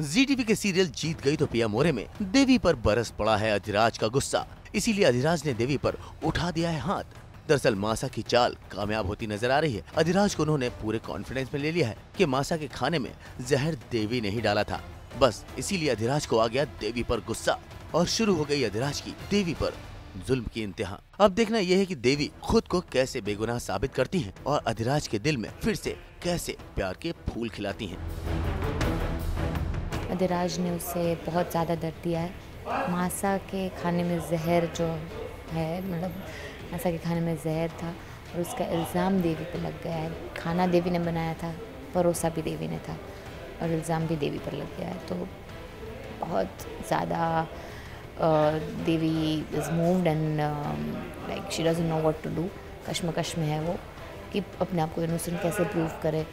जी TV के serial जीत गई तो पिया मोरे में। देवी पर बरस पड़ा है अधिराज का गुस्सा। इसीलिए अधिराज ने देवी पर उठा दिया है हाथ। दरअसल मासा की चाल कामयाब होती नज़र आ रही है। अधिराज को उन्होंने पूरे कॉन्फिडेंस में ले लिया है कि मासा के खाने में जहर देवी ने ही डाला था। बस इसीलिए अधिराज को आ गया देवी पर गुस्सा। और शुरू हो गई अधिराज की देवी पर जुल्म की इंतहा। अब देखना यह है कि देवी खुद को कैसे बेगुनाह साबित करती हैं और अधिराज के दिल में फिर से कैसे प्यार के फूल खिलाती हैं। अधिराज ने उसे बहुत ज़्यादा दर्द दिया है। मासा के खाने में जहर जो है मतलब मासा के खाने में जहर था और उसका इल्ज़ाम देवी पर लग गया है। खाना देवी ने बनाया था, परोसा भी देवी ने था और इल्ज़ाम भी देवी पर लग गया है। तो बहुत ज़्यादा Devi is moved and like she doesn't know what to do कश्मकश में है वो कि अपने आप को इनोसेंट कैसे प्रूव करे।